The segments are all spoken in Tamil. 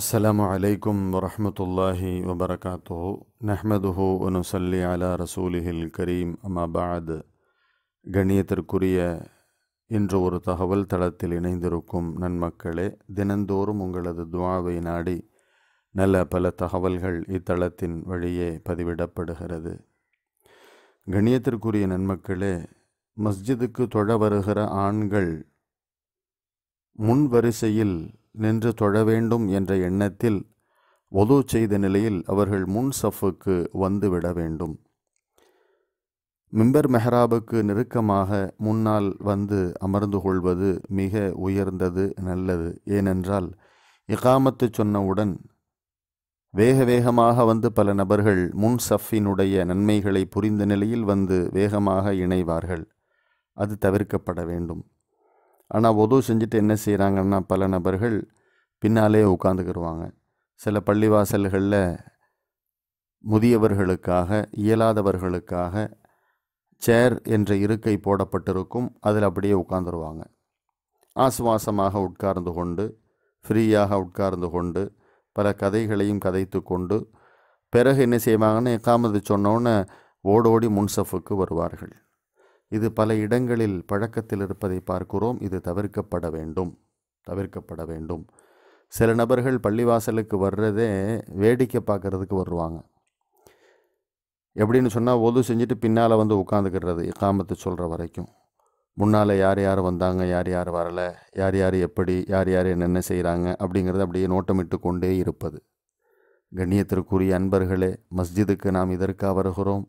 السلام عليكم ورحمة الله وبركاته نحمده ونصلي على رسوله الكريم أما بعد கண்ணியத்திற்குரிய இன்று ஒரு தகவல் தளத்தில் இணைந்திருக்கும் நன்மக்களே தினந்தோறும் உங்களது துவாவை நாடி நல்ல பல தகவல்கள் இத்தளத்தின் வழியே பதிவிடப்படுகிறது கண்ணியத்திற்குரிய நன்மக்களே மஸ்ஜிதுக்கு தொழ வருகிற ஆண்கள் முன் வரிசையில் நின்று தொழ வேண்டும் என்ற எண்ணத்தில் ஒது செய்த நிலையில் அவர்கள் முன் சஃபுக்கு வந்துவிட வேண்டும். மிம்பர் மெஹராபுக்கு நெருக்கமாக முன்னால் வந்து அமர்ந்து கொள்வது மிக உயர்ந்தது நல்லது. ஏனென்றால் இகாமத்து சொன்னவுடன் வேக வேகமாக வந்து பல நபர்கள் முன் சஃபினுடைய நன்மைகளை புரிந்த நிலையில் வந்து வேகமாக இணைவார்கள். அது தவிர்க்கப்பட வேண்டும். ஆனால் உதவு செஞ்சுட்டு என்ன செய்கிறாங்கன்னா பல நபர்கள் பின்னாலே உட்காந்துக்கிடுவாங்க சில பள்ளிவாசல்களில் முதியவர்களுக்காக இயலாதவர்களுக்காக சேர் என்ற இருக்கை போடப்பட்டிருக்கும். அதில் அப்படியே உட்காந்துருவாங்க ஆசுவாசமாக உட்கார்ந்து கொண்டு ஃப்ரீயாக உட்கார்ந்து கொண்டு பல கதைகளையும் கதைத்து கொண்டு பிறகு என்ன செய்வாங்கன்னு எக்காமது சொன்னோன்னே ஓடோடி முன்சஃபுக்கு வருவார்கள். இது பல இடங்களில் பழக்கத்தில் இருப்பதை பார்க்கிறோம். இது தவிர்க்கப்பட வேண்டும். தவிர்க்கப்பட வேண்டும். சில நபர்கள் பள்ளிவாசலுக்கு வர்றதே வேடிக்கை பார்க்கறதுக்கு வருவாங்க. எப்படின்னு சொன்னால் ஒது செஞ்சுட்டு பின்னால் வந்து உட்காந்துக்கிறது இக்காமத்து சொல்கிற வரைக்கும். முன்னால் யார் யார் வந்தாங்க யார் யார் வரலை யார் யார் எப்படி யார் யார் என்னென்ன செய்கிறாங்க அப்படிங்கிறத அப்படியே நோட்டமிட்டு கொண்டே இருப்பது. கண்ணியத்திற்குரிய அன்பர்களே மஸ்ஜிதுக்கு நாம் இதற்காக வருகிறோம்.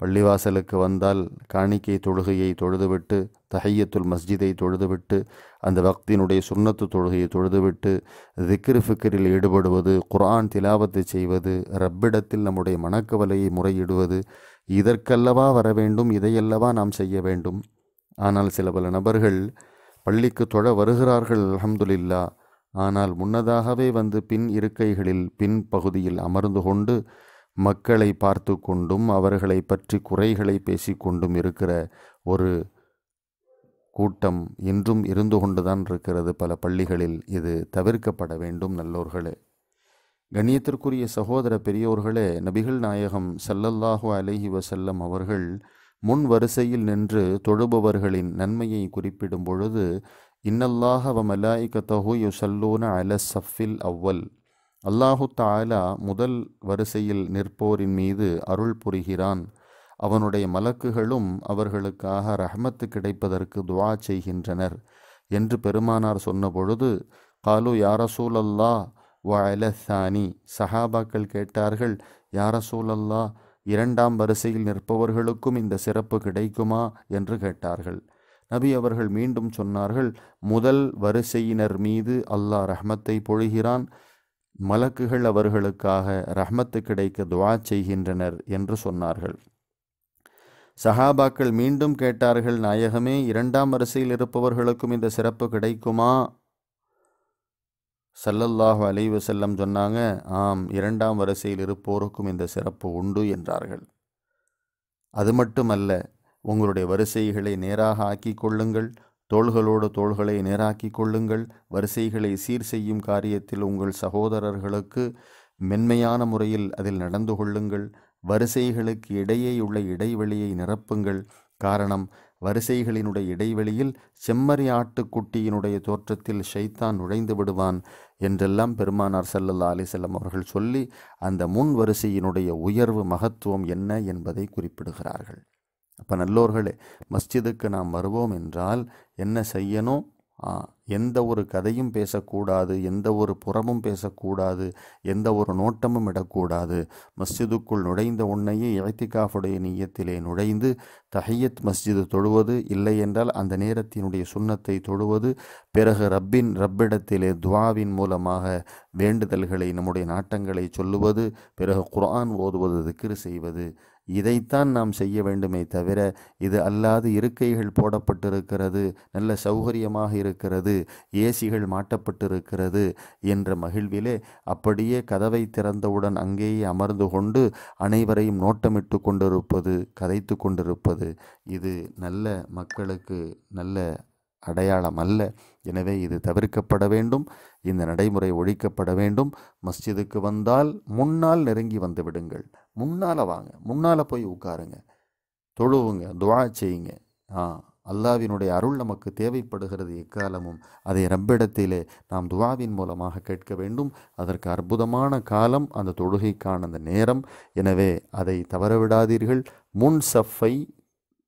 பள்ளிவாசலுக்கு வந்தால் காணிக்கை தொழுகையை தொழுதுவிட்டு தஹையத்துல் மஸ்ஜிதை தொழுதுவிட்டு அந்த பக்தினுடைய சுண்ணத்து தொழுகையை தொழுதுவிட்டு திக்ரு ஃபிக்கரில் ஈடுபடுவது குரான் திலாவத்தை செய்வது ரப்பிடத்தில் நம்முடைய மனக்கவலையை முறையிடுவது இதற்கல்லவா வர வேண்டும் இதையல்லவா நாம் செய்ய வேண்டும். ஆனால் சில பல நபர்கள் பள்ளிக்கு தொழ வருகிறார்கள் அலமதுல்லா ஆனால் முன்னதாகவே வந்து பின் இருக்கைகளில் பின் பகுதியில் அமர்ந்து கொண்டு மக்களை பார்த்து கொண்டும் அவர்களை பற்றி குறைகளை பேசிக்கொண்டும் இருக்கிற ஒரு கூட்டம் இன்றும் இருந்து கொண்டுதான் இருக்கிறது. பல பள்ளிகளில் இது தவிர்க்கப்பட வேண்டும் நல்லோர்களே. கண்ணியத்திற்குரிய சகோதர பெரியோர்களே நபிகள் நாயகம் சல்லல்லாஹு அலஹி வசல்லம் அவர்கள் முன் வரிசையில் நின்று தொழுபவர்களின் நன்மையை குறிப்பிடும் பொழுது இன்னல்லாஹ வ மலாய்கத்தஹு யுசல்லூன அல சஃபில் அவ்வல். அல்லாஹு தாலா முதல் வரிசையில் நிற்போரின் மீது அருள் புரிகிறான். அவனுடைய மலக்குகளும் அவர்களுக்காக ரஹமத்து கிடைப்பதற்கு துவா செய்கின்றனர் என்று பெருமானார் சொன்னபொழுது காலு யாரசூல் அல்லா வலசானி சஹாபாக்கள் கேட்டார்கள் யாரசூல் அல்லா இரண்டாம் வரிசையில் நிற்பவர்களுக்கும் இந்த சிறப்பு கிடைக்குமா? என்று கேட்டார்கள். நபி அவர்கள் மீண்டும் சொன்னார்கள் முதல் வரிசையினர் மீது அல்லாஹ் ரஹமத்தை பொழிகிறான். மலக்குகள் அவர்களுக்காக ரஹ்மத்து கிடைக்க துவா செய்கின்றனர் என்று சொன்னார்கள். சஹாபாக்கள் மீண்டும் கேட்டார்கள் நாயகமே இரண்டாம் வரிசையில் இருப்பவர்களுக்கும் இந்த சிறப்பு கிடைக்குமா? சல்லல்லாஹு அலைவு செல்லம் சொன்னாங்க ஆம் இரண்டாம் வரிசையில் இருப்போருக்கும் இந்த சிறப்பு உண்டு என்றார்கள். அது மட்டுமல்ல உங்களுடைய வரிசைகளை நேராக ஆக்கி கொள்ளுங்கள் தோள்களோடு தோள்களை நேராக்கி கொள்ளுங்கள். வரிசைகளை சீர் செய்யும் காரியத்தில் உங்கள் சகோதரர்களுக்கு மென்மையான முறையில் அதில் நடந்து கொள்ளுங்கள். வரிசைகளுக்கு இடையேயுள்ள இடைவெளியை நிரப்புங்கள். காரணம் வரிசைகளினுடைய இடைவெளியில் செம்மறி ஆட்டுக்குட்டியினுடைய தோற்றத்தில் ஷைத்தான் நுழைந்து விடுவான் என்றெல்லாம் பெருமானார் சல்லல்லா அலிசல்லம் அவர்கள் சொல்லி அந்த முன் வரிசையினுடைய உயர்வு மகத்துவம் என்ன என்பதை குறிப்பிடுகிறார்கள். அப்போ நல்லோர்களே மஸ்ஜிதுக்கு நாம் வருவோம் என்றால் என்ன செய்யணும்? எந்த ஒரு கதையும் பேசக்கூடாது எந்த ஒரு புறமும் பேசக்கூடாது எந்த ஒரு நோட்டமும் இடக்கூடாது. மஸ்ஜிதுக்குள் நுழைந்த உன்னையே இழைத்திகாஃபுடைய நீயத்திலே நுழைந்து தஹையத் மஸ்ஜிது தொழுவது இல்லை என்றால் அந்த நேரத்தினுடைய சுண்ணத்தை தொழுவது பிறகு ரப்பின் ரப்பிடத்திலே துவாவின் மூலமாக வேண்டுதல்களை நம்முடைய நாட்டங்களை சொல்லுவது பிறகு குர்ஆன் ஓதுவது திக்ரு செய்வது. இதைத்தான் நாம் செய்ய வேண்டுமே தவிர இது அல்லாது இருக்கைகள் போடப்பட்டிருக்கிறது நல்ல சௌகரியமாக இருக்கிறது ஏசிகள் மாட்டப்பட்டிருக்கிறது என்ற மகிழ்விலே அப்படியே கதவை திறந்தவுடன் அங்கேயே அமர்ந்து கொண்டு அனைவரையும் நோட்டமிட்டு கொண்டிருப்பது கதைத்து கொண்டிருப்பது இது நல்ல மக்களுக்கு நல்ல அடையாளம் அல்ல. எனவே இது தவிர்க்கப்பட வேண்டும் இந்த நடைமுறை ஒழிக்கப்பட வேண்டும். மஸ்ஜிதுக்கு வந்தால் முன்னால் நெருங்கி வந்துவிடுங்கள் முன்னால் வாங்க. முன்னால் போய் உட்காருங்க. தொழுவுங்க துவா செய்யுங்க. ஆ அல்லாவினுடைய அருள் நமக்கு தேவைப்படுகிறது எக்காலமும். அதை ரப்பிடத்திலே நாம் துவாவின் மூலமாக கேட்க வேண்டும். அதற்கு அற்புதமான காலம் அந்த தொழுகைக்கான அந்த நேரம். எனவே அதை தவறவிடாதீர்கள். முன் சஃப்பை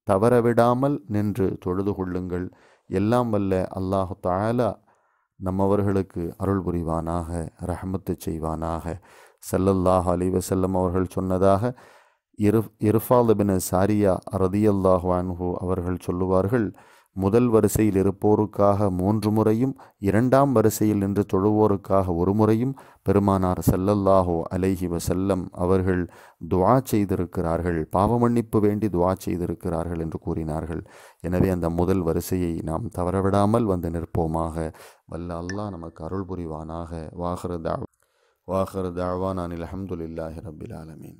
தவறவிடாமல் நின்று தொழுது கொள்ளுங்கள். எல்லாம் வல்ல அல்லாஹு தாலா நம்மவர்களுக்கு அருள் புரிவானாக ரஹமத்து செய்வானாக. சல்லல்லாஹ் அலைஹி வஸல்லம் அவர்கள் சொன்னதாக இரு இர்ஃபால் பின் சாரியா ரதியல்லாஹ் வான்ஹூ அவர்கள் சொல்லுவார்கள் முதல் வரிசையில் இருப்போருக்காக மூன்று முறையும் இரண்டாம் வரிசையில் நின்று தொழுவோருக்காக ஒரு முறையும் பெருமானார் செல்லல்லாஹோ அலைஹி வசல்லம் அவர்கள் துவா செய்திருக்கிறார்கள். பாவமன்னிப்பு வேண்டி துவா செய்திருக்கிறார்கள் என்று கூறினார்கள். எனவே அந்த முதல் வரிசையை நாம் தவறவிடாமல் வந்து நிற்போமாக. வல்ல அல்லாஹ் நமக்கு அருள் புரிவானாக. வாஹர் தாவ் வாஹர் தாவான் அனில் அஹமதுல்லாஹி ரபில் ஆலமீன்.